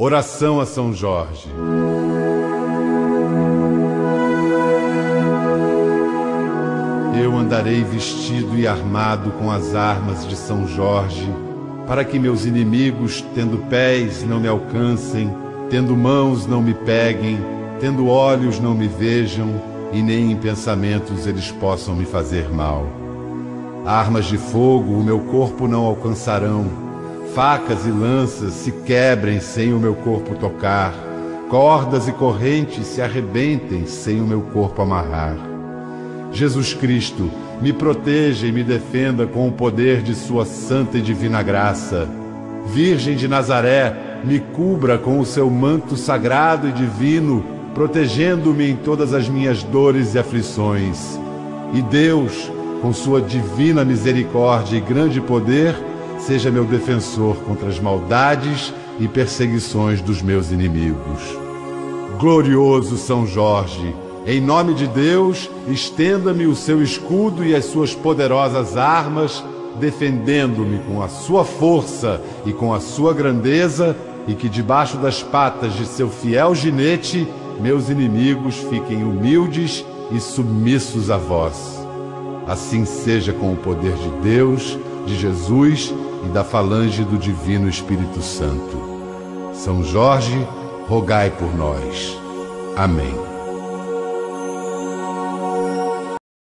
Oração a São Jorge. Eu andarei vestido e armado com as armas de São Jorge, para que meus inimigos, tendo pés, não me alcancem, tendo mãos, não me peguem, tendo olhos, não me vejam, e nem em pensamentos eles possam me fazer mal. Armas de fogo o meu corpo não alcançarão facas e lanças se quebrem sem o meu corpo tocar, cordas e correntes se arrebentem sem o meu corpo amarrar. Jesus Cristo, me proteja e me defenda com o poder de Sua santa e divina graça. Virgem de Nazaré, me cubra com o seu manto sagrado e divino, protegendo-me em todas as minhas dores e aflições. E Deus, com Sua divina misericórdia e grande poder, seja meu defensor contra as maldades e perseguições dos meus inimigos. Glorioso São Jorge, em nome de Deus, estenda-me o seu escudo e as suas poderosas armas, defendendo-me com a sua força e com a sua grandeza, e que debaixo das patas de seu fiel ginete, meus inimigos fiquem humildes e submissos a vós. Assim seja com o poder de Deus, de Jesus e da falange do Divino Espírito Santo. São Jorge, rogai por nós. Amém.